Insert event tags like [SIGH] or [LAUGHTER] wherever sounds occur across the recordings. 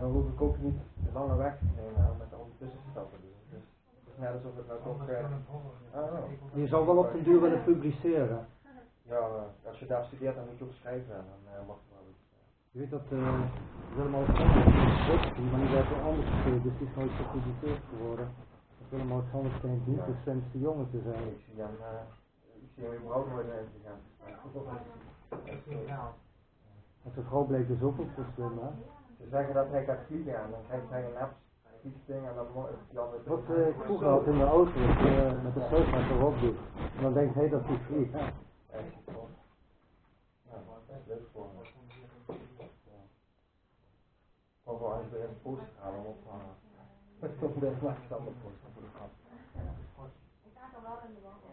dan hoef ik ook niet de lange weg te nemen om met al die tussenstappen doen. Dus het is net alsof het nou toch... Uh, je zou wel op den duur willen publiceren. Ja, als je daar studeert dan moet je ook schrijven en dan uh, mag je wel iets. Je weet dat uh, Willem Alexander maar die werd wel anders geschreven, dus die is nooit gepubliceerd geworden. Willem Alexander schijnt niet de slimste jongen te zijn. Ik zie hem, ik zie hem überhaupt nooit naar gegaan. En zijn vrouw bleek dus ook niet zo slim, hè? Ze zeggen dat hij gaat vliegen en dan krijgt hij een app ding en dan Jan het Wat uh, ik vroeger had in de auto, uh, met de sleutel erop doet. En dan denkt hij dat hij vliegt. Ja. Echt Ja, dat is leuk voor hem. Of wel eens weer een post halen op hangen. Dat is toch best langzamer post voor de kant.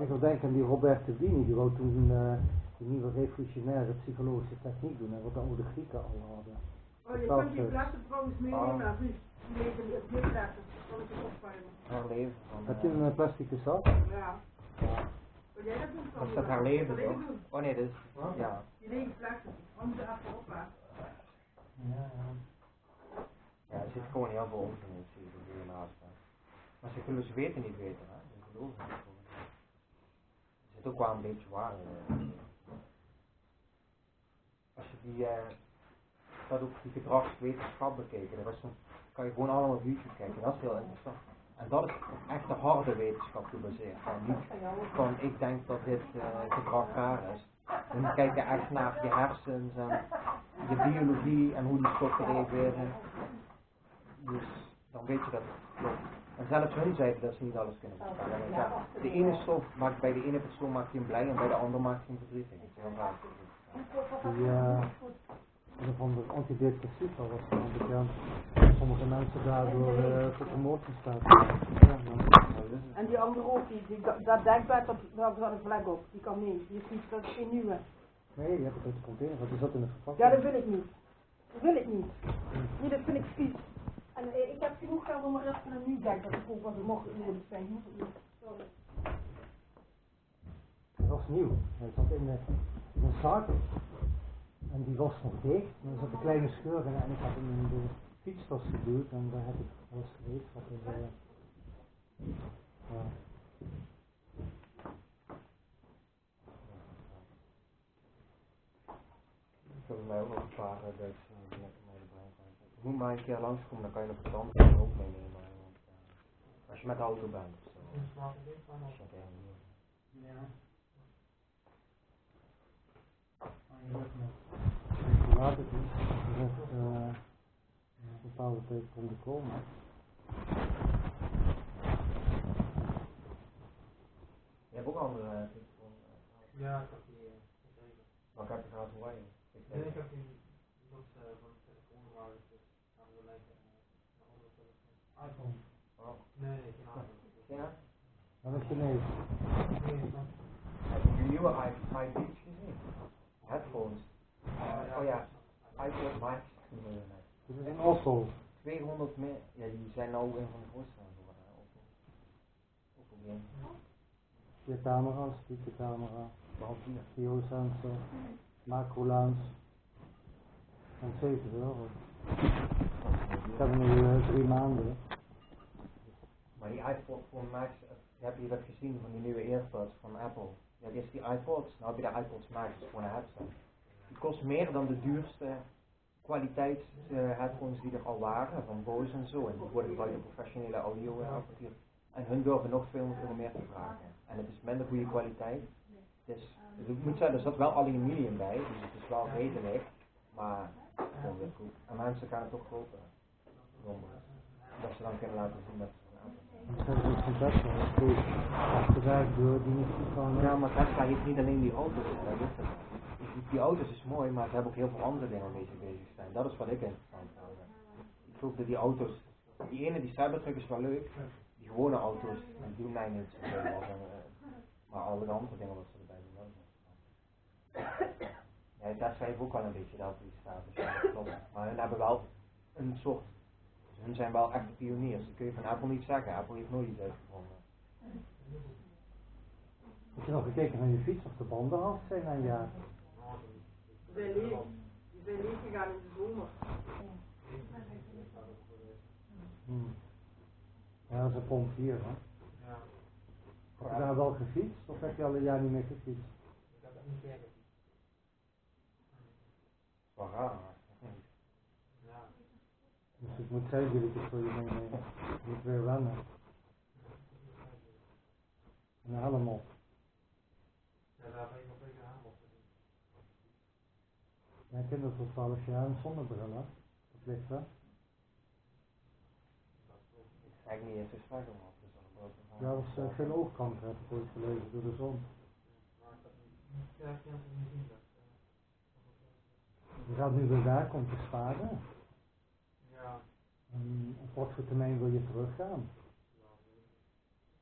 Ik wil denken aan die Robert de Dini, die wou toen uh, die nieuwe revolutionaire psychologische techniek doen, en wat de oude Grieken al hadden. Oh, je kunt die plassen trouwens meenemen naar huis. Nee, de plassen. Kan ik het opvangen. Haar leven. Heb je een plastic zak? Ja. ja. Wil jij dat doen? Dat is dat haar leven toch? Oh nee, dat is, ja. Die lege plassen. Om ze even opwassen. Ja, ja. Ja, er zit gewoon heel veel onzin in het hiernaast. Maar ze kunnen ze weten niet weten, hè. Ze geloven het gewoon. Er zit ook wel een beetje waar in. Als je die, uh, dat ook die gedragswetenschap bekeken, dat kan je gewoon allemaal op YouTube kijken, dat is heel interessant. En dat is echt de harde wetenschap gebaseerd. En niet van ik denk dat dit uh, gedrag raar is. En kijk je echt naar je hersens en je biologie en hoe die stoffen reageren. Dus dan weet je dat het klopt. En zelfs hun zeiden dat ze niet alles kunnen voorspellen. Ja, de ene stof maakt bij de ene persoon maakt je hem blij en bij de andere maakt je hem verdrietig. Dat is heel raar. Uh, een of andere antidepressiva was dan bekend. Sommige mensen daardoor uh, tot de moord gestaan. Ja, en die andere ook, die, die, dat denkbaar, dat, daar zat een vlek op. Die kan niet. Die is niet, dat is geen nieuwe. Nee, je hebt het uit de container, want die zat in de verpakking. Ja, dat wil ik niet. Dat wil ik niet. Nee, dat vind ik vies. En eh, ik heb genoeg geld om er rest van een nu denk dat ik ook wat er mocht in zijn. Het niet. Sorry. Dat was nieuw. Hij zat in, de, in een zak. En die was nog dicht. En er zat een kleine scheur in en ik had hem in de fietstas geduwd. En daar heb ik alles gereedschap in. Uh, ja. Ik heb mij ook nog een paar deze uh, Ik moet maar een keer langskomen, dan kan je nog het andere ook meenemen. Want, uh, als je met de auto bent of zo. Als je dat Ja. later is, dat uh, een bepaalde tijd konden komen. Je hebt ook andere uh, Ja, ik heb die uh. Maar ik heb je gehad Hawaii? Nee, ik heb die dat uh, van het onderhoud, dus gaan we lijken naar andere telefoon. iPhone. Oh. Nee, nee, geen iPhone. Ja? Wat is Chinees? Nee, Heb je die nieuwe iPads gezien? Headphones. Oh ja, iPod Max. Dit is een Oslo. 200 meer. Ja, die zijn nou een van de grootste geworden. Oppo game. Vier camera's, diepte camera, geosensor, macrolens. En 70 euro. Ik heb nu uh, drie maanden. Maar die iPod Max, heb je dat gezien van die nieuwe AirPods van Apple? Ja, eerst die iPods, nou heb je de iPods Max, is gewoon een headset. Die kost meer dan de duurste kwaliteits uh, headphones die er al waren, van Bose en zo. En die worden gebruikt in professionele audio apparatuur. En hun durven nog 200 euro meer te vragen. En het is minder goede kwaliteit. Dus, dus ik moet zeggen, er zat wel aluminium bij, dus het is wel redelijk. Maar het is goed. En mensen gaan het toch kopen. Dat ze dan kunnen laten zien dat ja, maar Tesla heeft niet alleen die auto's. Die auto's is mooi, maar ze hebben ook heel veel andere dingen mee bezig zijn. Dat is wat ik interessant vind. Ik dat die auto's, die ene die Cybertruck is wel leuk, die gewone auto's, die doen mij niet zoveel. Eh, maar alle andere dingen wat ze erbij doen wel. Ja, Tesla heeft ook wel een beetje de auto die staat, dus dat. Maar hun hebben wel een soort hun zijn wel echte pioniers. Dat kun je van Apple niet zeggen. Apple heeft nooit iets uitgevonden. Heb je nog gekeken naar je fiets of de banden af zijn na een? Die zijn leeg. Die zijn leeg gegaan in de zomer. Hmm. Ja, dat is een pompier, hè. Ja, Heb je daar wel gefietst of heb je al een jaar niet meer gefietst? ik heb dat niet keer gezien. Wel raar, maar. Ja, Dus ik moet zeewieltjes voor je meenemen. Je moet weer wennen. En een helm op. ja daar ben ik nog even aan op te doen. Mijn kinderen tot 12 jaar een zonnebril, hè. Verplicht, hè. Het is niet eens zo slecht om Ja, dat is eh, veel oogkanker, heb ik ooit gelezen, door de zon. Ik ja, ik dat. Je gaat nu weer werken om te sparen. Ja, En op wat voor termijn wil je teruggaan?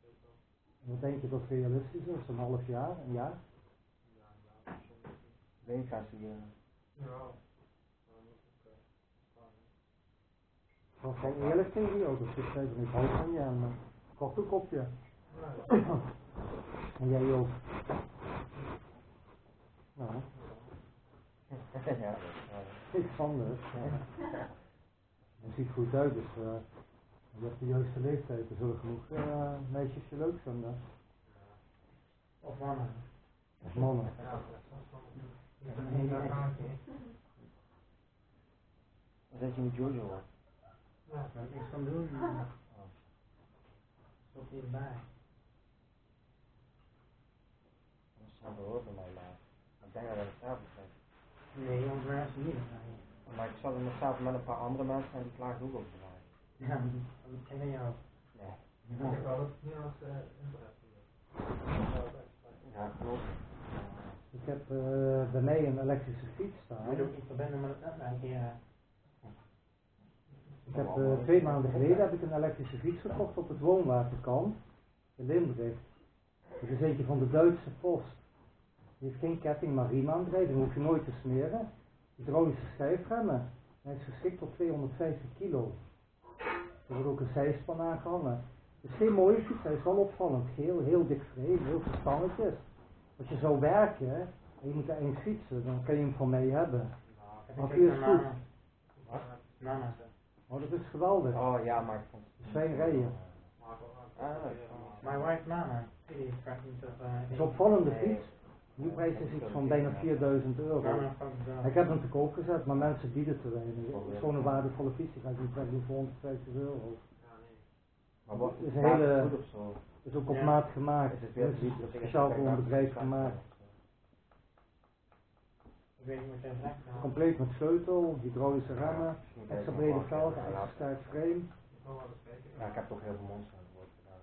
ik. En wat denk je dat realistisch is? Een half jaar, een jaar? Ja, ja, soms. Weekhuis hier. Ja, eh. Ik was gewoon eerlijk tegen jou, dus ik zei van ik hou van je en uh, kocht een kopje. Ja, En jij ook. Nou, ja, eh, niks anders. Je ziet goed uit, dus eh, je hebt de juiste leeftijd. Er zullen genoeg eh, meisjes je leuk vinden. Of mannen. Of mannen. Ja, dat is een hele. Dan zet je niet Jojo op. Ja, Daar niks van doen. Stop hierbij. Dat is de bij mij. Ik denk dat het hetzelfde is. Nee, hebben niet. Maar ik er nog samen met een paar andere mensen en die over mij. Ja, dat kennen jou. Nee. ik heb het internet hier. Ja, klopt. Ik heb eh, bij mij een elektrische fiets staan. moet ook niet verbinden met het netwerk hier. Ik heb eh, twee maanden geleden heb ik een elektrische fiets gekocht op het woonwaterkant in Limburg. Dat is eentje van de Duitse post. Die heeft geen ketting, maar riemaandrijving, hoef je nooit te smeren. Hydraulische schijfremmen. Hij is geschikt tot 250 kilo. Er wordt ook een zijspan aangehangen. Het is geen mooie fiets, hij is wel opvallend. Heel, heel dik frame, heel veel. Als je zou werken en je moet er eens fietsen, dan kan je hem van mij hebben. Ook is goed. nana. Wat? Nana. Oh, dat is geweldig. Oh ja, maar ik vond. Maar ik wil Ah, wel- dat My wife Nana. Het is een opvallende fiets. De prijs is iets van bijna 4000 euro. Ik heb hem te koop gezet, maar mensen bieden te weinig. Het is gewoon een waardevolle fiets, die ga ik niet voor 150 euro. Ja, nee. Maar wat Het is een hele- goed of zo? Het is ook op Ja. maat gemaakt. Is het is speciaal voor een bedrijf gemaakt. Ik weet niet wat jij zegt. maar- Compleet met sleutel, hydraulische remmen, extra brede velgen, extra sterk frame. Ja, ik heb toch heel veel monsterwoord gedaan.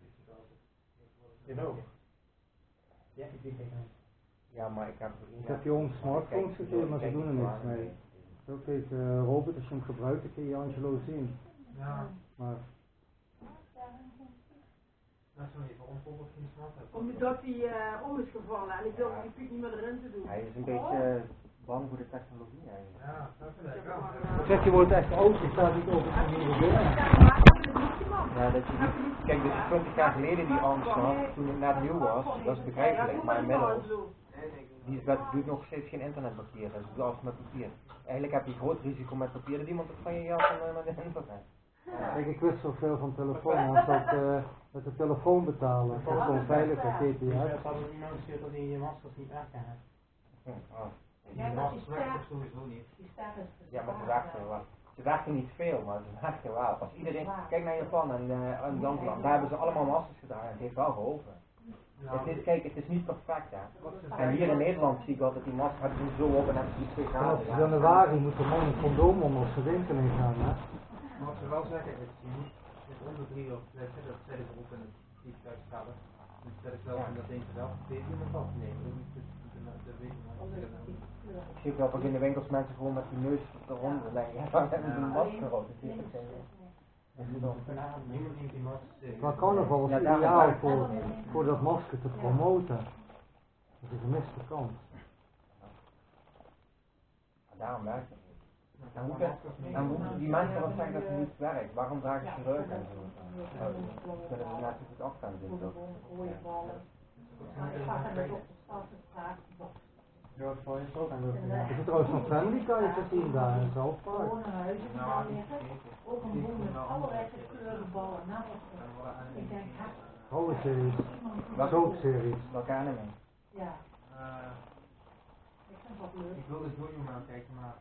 dus dat is, eh, Dit ook. Ja, ik zie tegen. Ja, maar ik heb Ik heb jongens smartphones gegeven, maar ze doen er niks mee. Zo kijk, uh, Robert, als je hem gebruikt, dan kun je Angelo zien. Ja, Maar dat is even onvolgens. Omdat hij eh, om is gevallen en ik wilde die piek niet meer erin te doen. Hij is een beetje bang voor de technologie eigenlijk. Ja, dat vind ik Ik wel. heb maar, ik zeg, je wordt echt oud, je staat niet over. Ja, dat je niet, kijk, dus 20 jaar geleden die angst had, toen het net nieuw was, dat is begrijpelijk, maar inmiddels, die is, doet nog steeds geen internetpapier, dus doet alles met papier. Eigenlijk heb je groot risico met papier dat iemand het van je jas met de internet. Kijk, ik wist zoveel van telefoon, als dat uh, met de telefoon betalen, dat is gewoon veiliger, Dus GPS. dat hadden iemand gestuurd dat die maskers niet. Oh. Ja, dat sowieso niet. Ja, maar ze werken wel. Ze werken niet veel, maar ze werken wel. Als iedereen, kijk naar Japan en, uh, en daar hebben ze allemaal maskers gedaan en het heeft wel geholpen. Het is, kijk, het is niet perfect hè. En hier in Nederland zie ik altijd die masker hebben ze zo op en hebben ze die twee Vanaf graden. januari moet de man een condoom om als ze winkeling gaan, hè. Maar wat ze wel zeggen is, je moet het onder drie of dat zetten ze ook in het vliegtuig stellen. Dus dat is wel van dat denk je wel, weet je nog Nee, ook niet de weten Ik zie wel ook in de winkels mensen gewoon met die neus eronder en denk je, ja, waar [LAUGHS] hebben ze een masker op? Dat is het, dat is Maar carnaval is Ja, ideaal voor, voor dat masker te promoten. Dat is een gemiste kans. Daarom werkt het hoe, kan- en hoe moeten die mensen wat zeggen dat het niet werkt? Waarom dragen ze reuk en zo? Ja, Dat kunnen ze net zo goed af gaan doen toch? Ja, wat voor je ook aan En dat- Is het trouwens nog Family kan je het zien daar in South Park? Gewone huizen die Ja, daar die liggen. gekeken. Ook een boom met doen allerlei ballen. Nou, Ik denk, ha. Vrouwenseries, iemand die- Wat- soapseries. Welke anime? Ja, Eh, ik vind dat leuk. ik wilde Jojo maar kijken, maar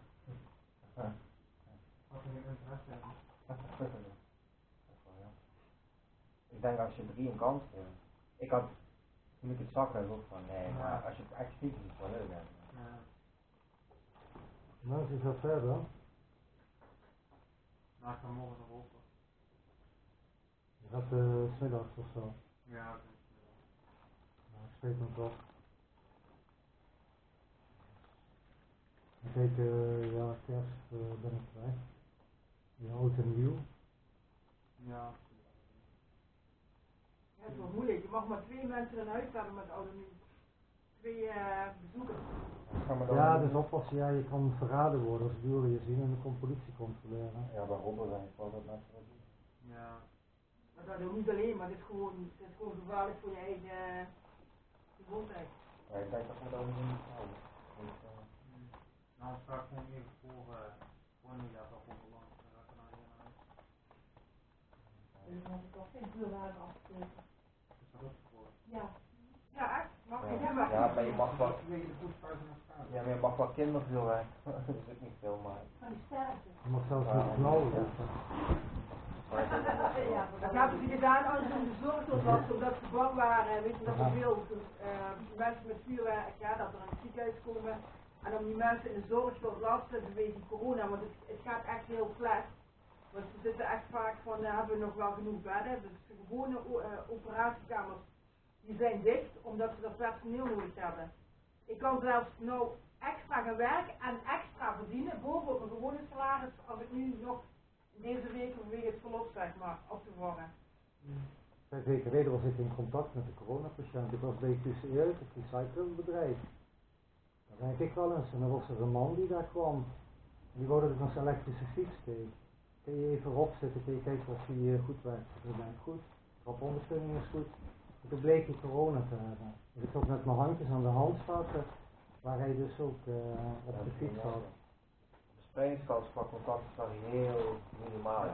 Ik denk als je drie een kans geeft. Ik had, toen ik het zag, dacht ook van nee, maar als je het echt ziet, is het wel leuk. Hè. Ja. Nou, is wel verder. Maar ik ga morgen nog open. Je gaat uh, smiddags of zo. Ja, oké. Nou, ik spreek hem toch. Kijk, eh, ja, kerst eh, ben ik kwijt. Ja, oud en nieuw. Ja. Ja, het is wel moeilijk. Je mag maar twee mensen in huis hebben met oude nieuw. Twee eh, bezoekers. Dan Ja, dus oppassen, ja, je kan verraden worden als buren je zien en dan komt politie controleren. Ja, bij Robben zijn wel dat mensen dat doen. Ja. Maar dat is ook niet alleen, maar het is gewoon, het is gewoon gevaarlijk voor je eigen gezondheid. Ja, ik denk dat we dat niet moeten houden. Nou, gewoon even voor, uh, toch. Dan er naar huis. Dus dan toch geen afsteken. Is dat ook voor? Ja. Maar je mag wel, ja, maar je mag wel kindervuur dat is ook niet veel, maar. Van die sterkte. Je mag zelfs niet knallen. Ja, dat hebben ze gedaan als het een zorgtocht was, omdat ze bang waren, weet je, dat er veel eh, mensen met vuurwerk, ja, dat er het ziekenhuis komen. En om die mensen in de zorg te ontlasten vanwege corona, want het, het gaat echt heel slecht. Want ze zitten echt vaak van, uh, hebben we nog wel genoeg bedden? Dus de gewone eh, operatiekamers, die zijn dicht, omdat ze dat personeel nodig hebben. Ik kan zelfs nou extra gaan werken en extra verdienen, bovenop mijn gewone salaris, als ik nu nog deze week vanwege het verlof zeg maar, op te vangen. Weken geleden was ik in contact met de coronapatiënt. Ik was bij QCE, het recyclingbedrijf. Daar werk ik wel eens. En dan was er een man die daar kwam. En die wou dat ik nog zijn elektrische fiets deed. Kun je even erop zitten, kun je kijken of die eh, goed werkt. Ik denk goed, trapondersteuning is goed. En toen bleek hij corona te hebben. Dus ik zat met mijn handjes aan de handvaten, waar hij dus ook eh, op de fiets had. De spreiingskans qua contact is heel minimaal.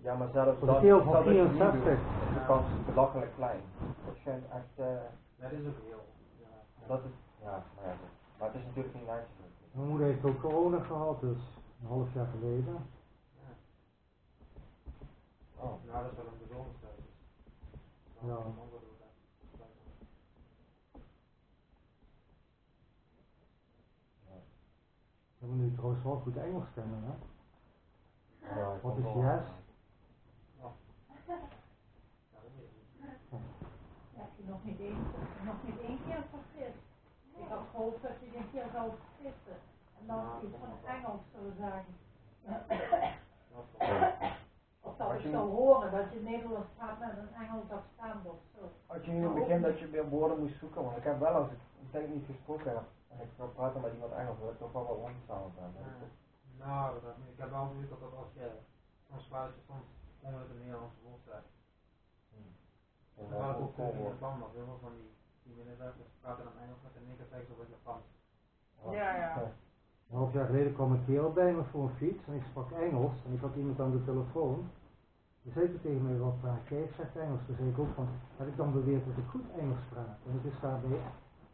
Ja, maar zelfs dat, van dat is niet 64. doen, is de kans belachelijk klein. Dat schijnt echt, eh, Dat is ook heel. Ja. dat is, ja, maar ja, maar het is natuurlijk niet netjes. Mijn moeder heeft ook corona gehad, dus een half jaar geleden. Ja. Oh, Nou, dat is wel een gezondheid. Ja. We moeten nu trouwens wel goed Engels kennen, hè? ja, ik Wat vond is wel, yes? Heb je nog niet één, nog niet één keer vergist? Ik had gehoopt dat je een keer zou vergissen. En dan Ja, iets van maar. Engels zou zeggen. Ja. Of dat ik je- zou horen dat je Nederlands praat met een Engels accent of zo. Had je in het begin dat je weer woorden moest zoeken, want ik heb wel als ik een tijd niet gesproken heb en ik wil praten met iemand Engels, dat ik toch wel wat ontstaan ben. Ja. Nou, dat, ik heb wel zoiets dat dat als je soms spelletje soms onder het Nederlandse woord zegt. En Dat dan ook in Japan, dat heel veel van die, die Minnesoters praten dan Engels met een neger zeggen ze op Japan. Ja, ja. Een half jaar geleden kwam een kerel bij me voor een fiets en ik sprak Engels en ik had iemand aan de telefoon. Die zei toen tegen mij wat praat jij zegt Engels. Toen zei ik ook van, heb ik dan beweerd dat ik goed Engels praat. En het is daarbij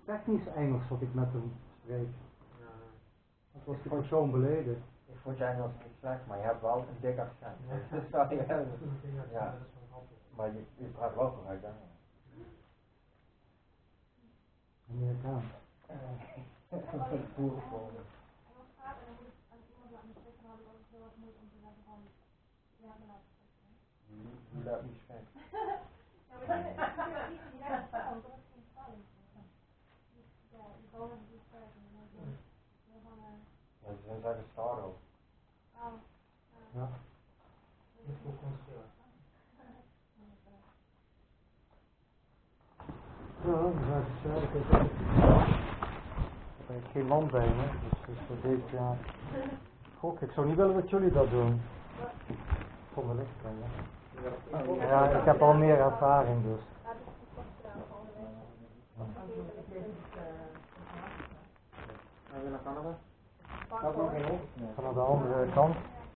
technisch Engels wat ik met hem spreek. Ja. Dat was die persoon beledigd. Ik vond je Engels niet slecht, maar je hebt wel een dik accent. Ja. Dat is ding, Ja. Maar je, je praat wel correct Engels. Amerikaan. Die laat niet schrijven. Ja, ze zijn. Ja. Niet goed construeren. Ja, dan ga ik eens kijken. Ik heb ik heb geen land bij me, dus, dus dat deed ik, ja. Gok, ik zou niet willen dat jullie dat doen. Kom wel licht brengen. Ja, ik heb al meer ervaring dus. Gaan we naar Canada? Pak Dat is nog hoor. geen op. Van aan de andere kant